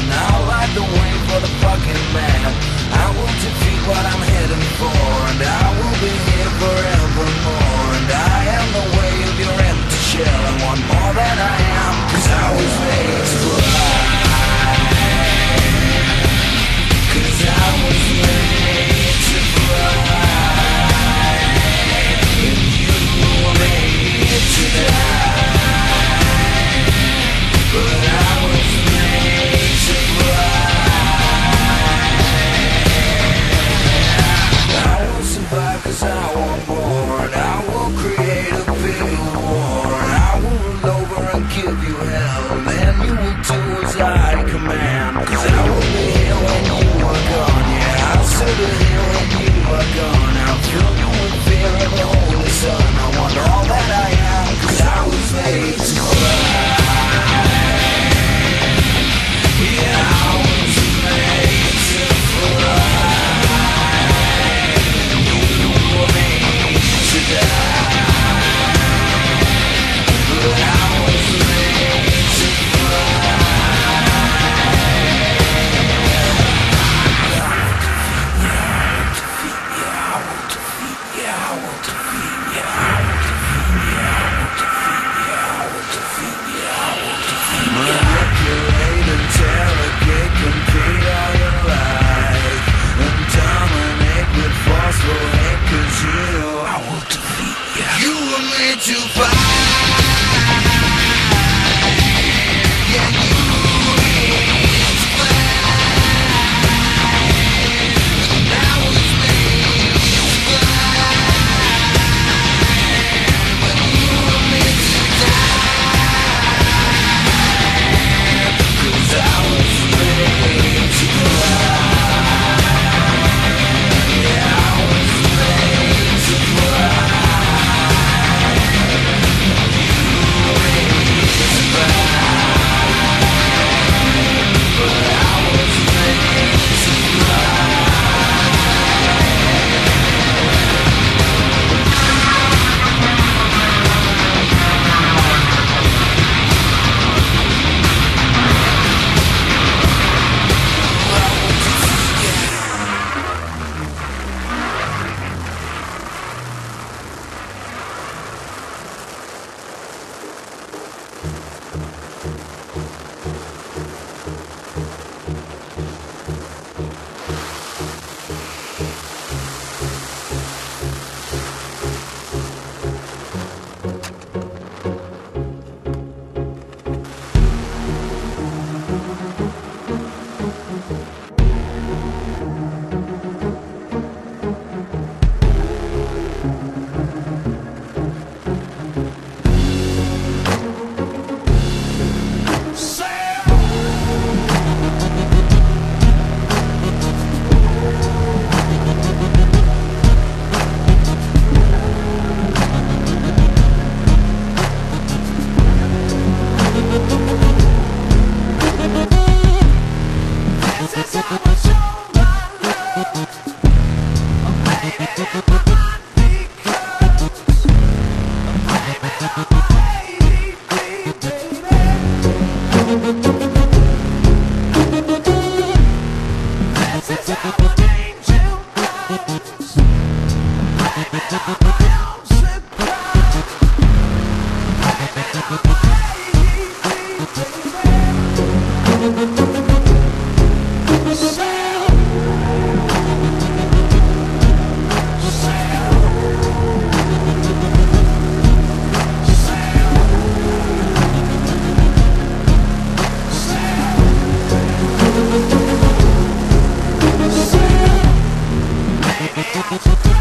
And I'll ride the wave for the fucking man. give you hell, and you will do as I command. will let you find Música Thank you.